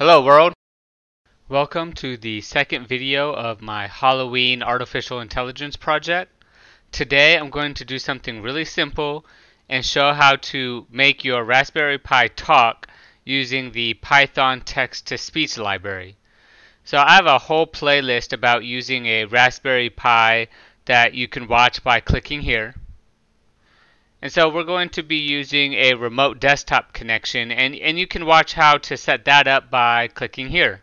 Hello world! Welcome to the second video of my Halloween Artificial Intelligence project. Today I'm going to do something really simple and show how to make your Raspberry Pi talk using the Python text-to-speech library. So I have a whole playlist about using a Raspberry Pi that you can watch by clicking here. And so we're going to be using a remote desktop connection and, and you can watch how to set that up by clicking here.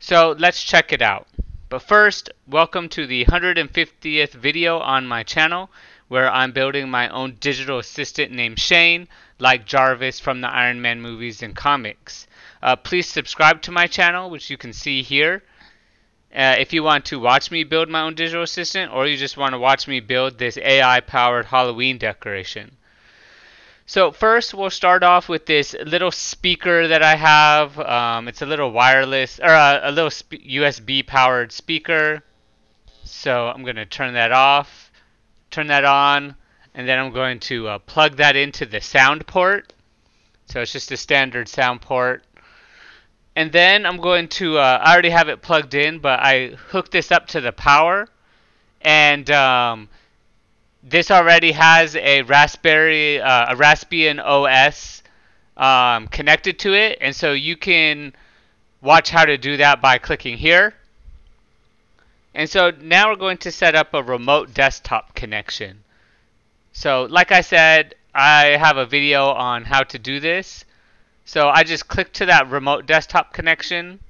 So let's check it out. But first, welcome to the 150th video on my channel where I'm building my own digital assistant named Shane, like Jarvis from the Iron Man movies and comics. Uh, please subscribe to my channel, which you can see here. Uh, if you want to watch me build my own digital assistant or you just want to watch me build this AI powered Halloween decoration. So first we'll start off with this little speaker that I have. Um, it's a little wireless or uh, a little USB powered speaker. So I'm going to turn that off, turn that on, and then I'm going to uh, plug that into the sound port. So it's just a standard sound port and then I'm going to, uh, I already have it plugged in, but I hooked this up to the power. And um, this already has a Raspberry, uh, a Raspbian OS um, connected to it. And so you can watch how to do that by clicking here. And so now we're going to set up a remote desktop connection. So like I said, I have a video on how to do this. So I just click to that remote desktop connection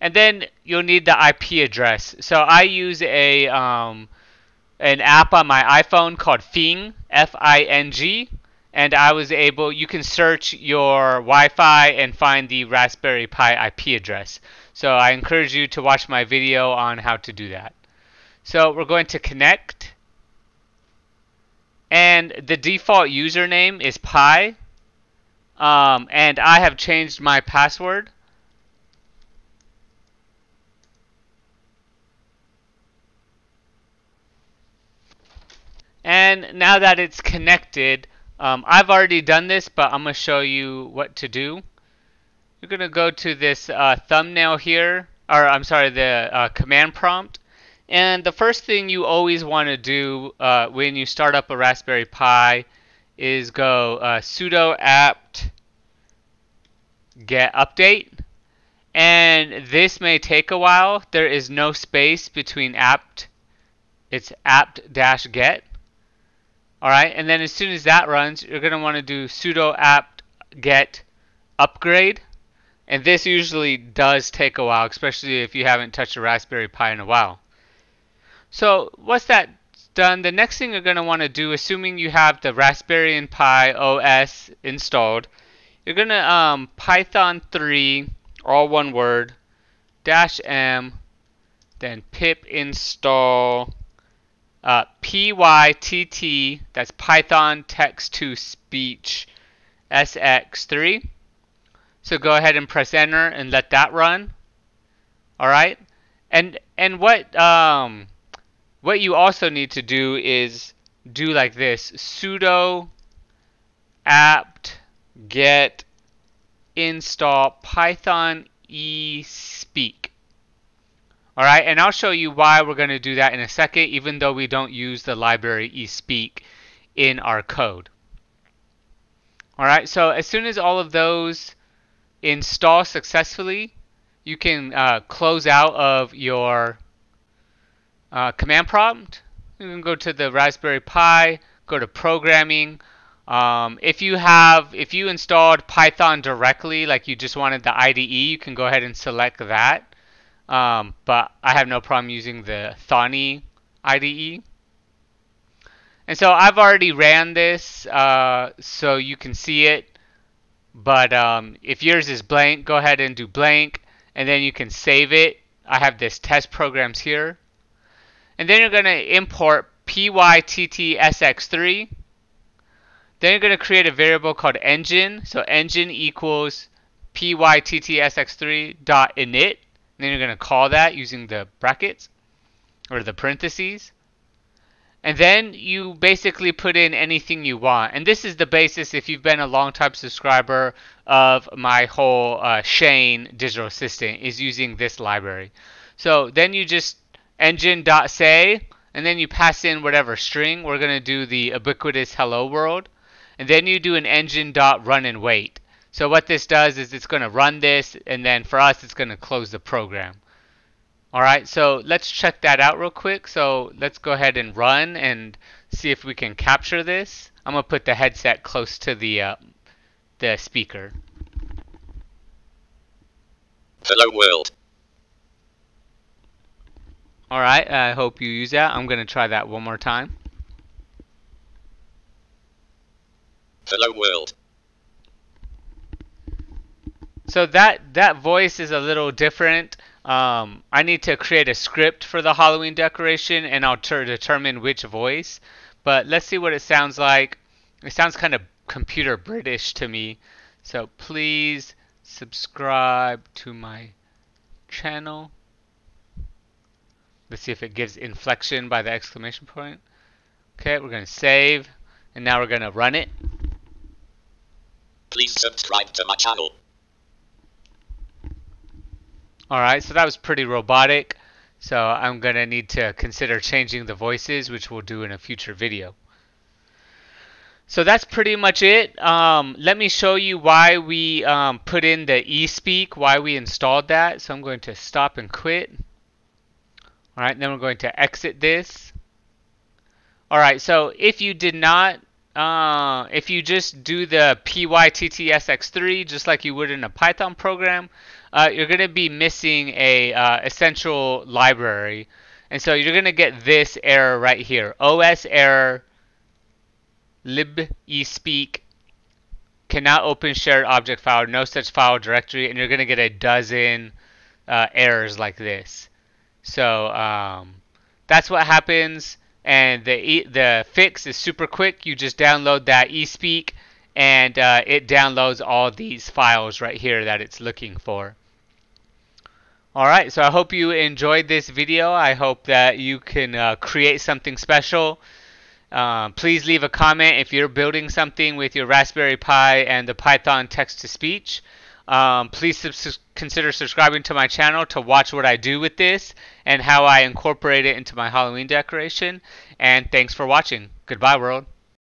and then you'll need the IP address. So I use a um, an app on my iPhone called Fing, F-I-N-G, and I was able, you can search your Wi-Fi and find the Raspberry Pi IP address. So I encourage you to watch my video on how to do that. So we're going to connect, and the default username is Pi, um, and I have changed my password. And now that it's connected, um, I've already done this, but I'm going to show you what to do. You're going to go to this uh, thumbnail here, or I'm sorry, the uh, command prompt. And the first thing you always want to do uh, when you start up a Raspberry Pi is go uh, sudo apt get update. And this may take a while. There is no space between apt. It's apt dash get. Alright, and then as soon as that runs, you're going to want to do sudo apt get upgrade. And this usually does take a while, especially if you haven't touched a Raspberry Pi in a while. So what's that's done, the next thing you're going to want to do, assuming you have the Raspberry Pi OS installed, you're going to um, Python 3, all one word, dash M, then pip install uh, pytt, that's Python text to speech SX3. So go ahead and press enter and let that run. All right. And and what um what you also need to do is do like this sudo apt get install python espeak. Alright, and I'll show you why we're going to do that in a second, even though we don't use the library espeak in our code. Alright, so as soon as all of those install successfully, you can uh, close out of your uh, command prompt. You can go to the Raspberry Pi, go to programming. Um, if you have, if you installed Python directly, like you just wanted the IDE, you can go ahead and select that. Um, but I have no problem using the Thonny IDE. And so I've already ran this, uh, so you can see it. But um, if yours is blank, go ahead and do blank, and then you can save it. I have this test programs here. And then you're going to import pyttsx3. Then you're going to create a variable called engine. So engine equals pyttsx3 dot init. And then you're going to call that using the brackets or the parentheses. And then you basically put in anything you want. And this is the basis if you've been a long time subscriber of my whole uh, Shane digital assistant is using this library. So then you just engine.say and then you pass in whatever string. We're going to do the ubiquitous hello world. And then you do an engine.run and wait. So what this does is it's going to run this and then for us it's going to close the program. Alright, so let's check that out real quick. So let's go ahead and run and see if we can capture this. I'm going to put the headset close to the, uh, the speaker. Hello world. Alright, I hope you use that. I'm going to try that one more time. Hello world. So that, that voice is a little different. Um, I need to create a script for the Halloween decoration and I'll determine which voice. But let's see what it sounds like. It sounds kind of computer British to me. So please subscribe to my channel. Let's see if it gives inflection by the exclamation point. Okay, we're going to save. And now we're going to run it. Please subscribe to my channel. Alright, so that was pretty robotic. So I'm going to need to consider changing the voices, which we'll do in a future video. So that's pretty much it. Um, let me show you why we um, put in the eSpeak, why we installed that. So I'm going to stop and quit. Alright, then we're going to exit this. Alright, so if you did not, uh, if you just do the PyTTSX3 just like you would in a Python program, uh, you're going to be missing a uh, essential library. And so you're going to get this error right here. OS error lib espeak cannot open shared object file, no such file directory, and you're going to get a dozen uh, errors like this. So um, that's what happens, and the the fix is super quick. You just download that eSpeak, and uh, it downloads all these files right here that it's looking for. Alright, so I hope you enjoyed this video. I hope that you can uh, create something special. Uh, please leave a comment if you're building something with your Raspberry Pi and the Python text-to-speech. Um, please consider subscribing to my channel to watch what I do with this and how I incorporate it into my Halloween decoration. And thanks for watching. Goodbye, world.